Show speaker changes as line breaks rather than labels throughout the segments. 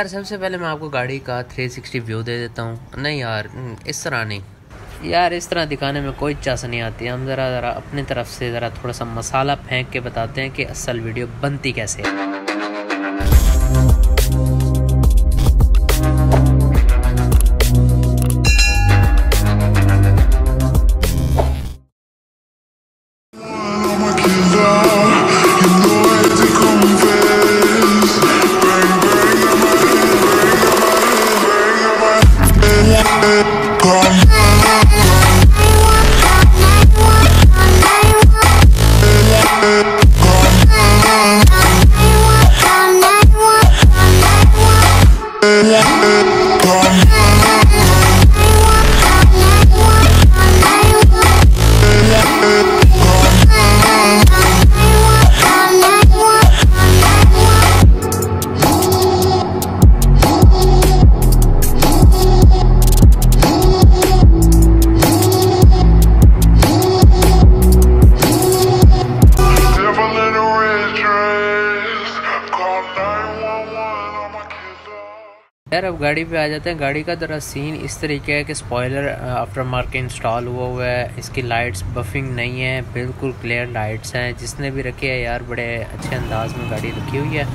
यार सबसे पहले मैं आपको गाड़ी का 360 व्यू दे देता हूँ। नहीं यार हम्म, इस तरह नहीं। यार इस तरह दिखाने में कोई चास नहीं आती। हम ज़रा ज़रा अपनी तरफ़ से ज़रा थोड़ा सा मसाला फेंक के बताते हैं कि असल वीडियो बनती कैसे है। all night. यार, अब गाड़ी पे आ जाते हैं। गाड़ी का ज़रा सीन इस तरीके है कि स्पॉयलर आफ्टर मार्केट इंस्टॉल हुआ हुआ है। इसकी लाइट्स बफिंग नहीं है, बिल्कुल क्लियर लाइट्स हैं। जिसने भी रखी है यार, बड़े अच्छे अंदाज में गाड़ी रखी हुई है।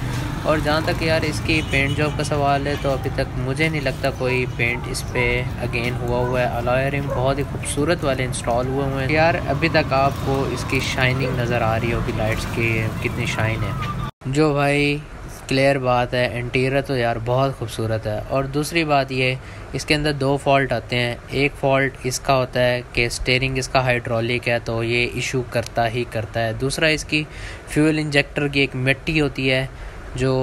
और जहाँ तक यार इसकी पेंट जॉब का सवाल है तो अभी तक मुझे नहीं लगता कोई पेंट इस पर अगेन हुआ हुआ है। अलॉयरिंग बहुत ही खूबसूरत वाले इंस्टॉल हुए हुए हैं। यार, अभी तक आपको इसकी शाइनिंग नज़र आ रही होगी लाइट्स की, कितनी शाइन है। जो भाई क्लियर बात है इंटीरियर तो यार बहुत खूबसूरत है। और दूसरी बात ये, इसके अंदर दो फॉल्ट आते हैं। एक फ़ॉल्ट इसका होता है कि स्टेयरिंग इसका हाइड्रोलिक है तो ये इशू करता ही करता है। दूसरा इसकी फ्यूल इंजेक्टर की एक मिट्टी होती है, जो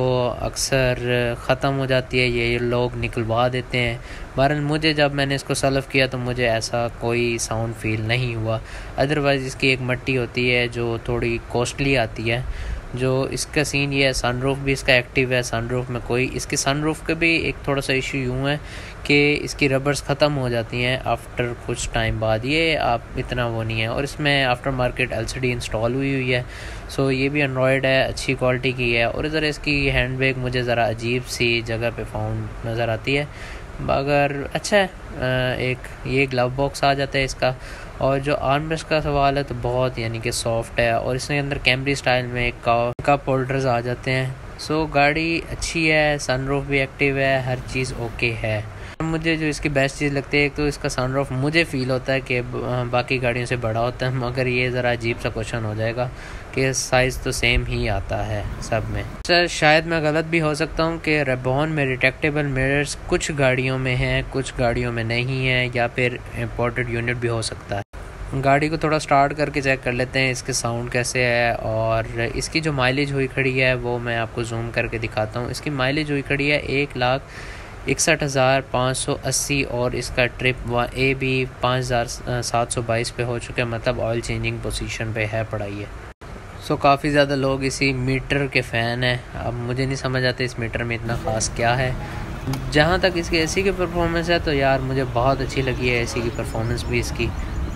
अक्सर ख़त्म हो जाती है, ये लोग निकलवा देते हैं। बहरहाल मुझे जब मैंने इसको सलफ़ किया तो मुझे ऐसा कोई साउंड फील नहीं हुआ। अदरवाइज़ इसकी एक मट्टी होती है, जो थोड़ी कॉस्टली आती है। जो इसका सीन ये है सनरूफ भी इसका एक्टिव है सनरूफ में कोई, इसकी सनरूफ का भी एक थोड़ा सा इशू यूँ है कि इसकी रबर्स ख़त्म हो जाती हैं आफ्टर कुछ टाइम बाद। ये आप, इतना वो नहीं है। और इसमें आफ्टर मार्केट एलसीडी इंस्टॉल हुई हुई है सो ये भी एंड्रॉयड है, अच्छी क्वालिटी की है। और ज़रा इसकी हैंड बैग मुझे ज़रा अजीब सी जगह पे फाउंड नज़र आती है। मगर अच्छा है एक ये ग्लव बॉक्स आ जाता है इसका। और जो आर्म ब्रश का सवाल है तो बहुत यानी कि सॉफ्ट है। और इसके अंदर कैमरी स्टाइल में एक कप होल्डर्स आ जाते हैं। सो गाड़ी अच्छी है सनरूफ भी एक्टिव है, हर चीज़ ओके है। मुझे जो इसकी बेस्ट चीज़ लगती है, एक तो इसका सनरूफ मुझे फील होता है कि बाकी गाड़ियों से बड़ा होता है। मगर ये ज़रा अजीब सा क्वेश्चन हो जाएगा कि साइज़ तो सेम ही आता है सब में। सर शायद मैं गलत भी हो सकता हूँ कि रेबॉन में रिटेक्टेबल मिरर्स कुछ गाड़ियों में हैं, कुछ गाड़ियों में नहीं है, या फिर इम्पोर्टेड यूनिट भी हो सकता है। गाड़ी को थोड़ा स्टार्ट करके चेक कर लेते हैं, इसके साउंड कैसे है, और इसकी जो माइलेज हुई खड़ी है, वो मैं आपको जूम करके दिखाता हूँ। इसकी माइलेज हुई खड़ी है एक लाख इकसठ हज़ार पाँच सौ अस्सी और इसका ट्रिप व ए भी पाँच हज़ार सात सौ बाईस पे हो चुके मतलब ऑयल चेंजिंग पोजीशन पे है पढ़ाई है सो काफ़ी ज़्यादा लोग इसी मीटर के फ़ैन हैं। अब मुझे नहीं समझ आते इस मीटर में इतना ख़ास क्या है। जहाँ तक इसकी एसी की परफॉर्मेंस है तो यार मुझे बहुत अच्छी लगी है एसी की परफॉर्मेंस भी इसकी।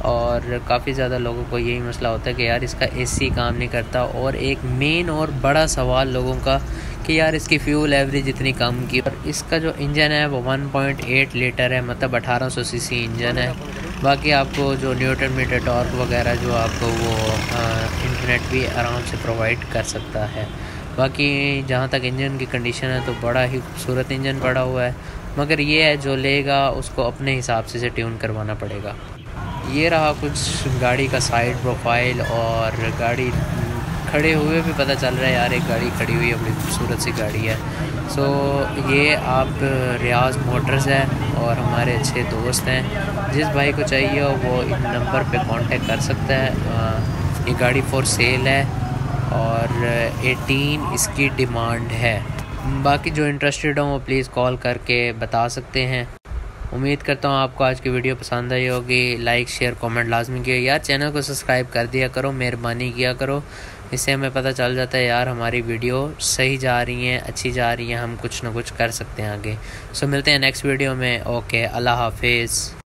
और काफ़ी ज़्यादा लोगों को यही मसला होता है कि यार इसका एसी काम नहीं करता। और एक मेन और बड़ा सवाल लोगों का कि यार इसकी फ्यूल एवरेज इतनी कम की? और इसका जो इंजन है वो 1.8 लीटर है मतलब 1800 सीसी इंजन है। बाकी आपको जो न्यूटन मीटर टॉर्क वगैरह जो आपको वो इंटरनेट भी आराम से प्रोवाइड कर सकता है। बाकी जहाँ तक इंजन की कंडीशन है तो बड़ा ही खूबसूरत इंजन पड़ा हुआ है। मगर ये है जो लेगा उसको अपने हिसाब से से ट्यून करवाना पड़ेगा। ये रहा कुछ गाड़ी का साइड प्रोफ़ाइल और गाड़ी खड़े हुए भी पता चल रहा है यार एक गाड़ी खड़ी हुई है बड़ी खूबसूरत सी गाड़ी है। सो so, ये आप रियाज मोटर्स है और हमारे अच्छे दोस्त हैं। जिस भाई को चाहिए हो वो इन नंबर पे कांटेक्ट कर सकता है। ये गाड़ी फॉर सेल है और 18 इसकी डिमांड है। बाकी जो इंटरेस्टेड हों, वो प्लीज़ कॉल करके बता सकते हैं। उम्मीद करता हूँ आपको आज की वीडियो पसंद आई होगी। लाइक शेयर कमेंट लाजमी किया। यार चैनल को सब्सक्राइब कर दिया करो, मेहरबानी किया करो। इससे हमें पता चल जाता है, यार, हमारी वीडियो सही जा रही हैं, अच्छी जा रही हैं, हम कुछ ना कुछ कर सकते हैं आगे। सो मिलते हैं नेक्स्ट वीडियो में। ओके अल्लाह हाफिज़।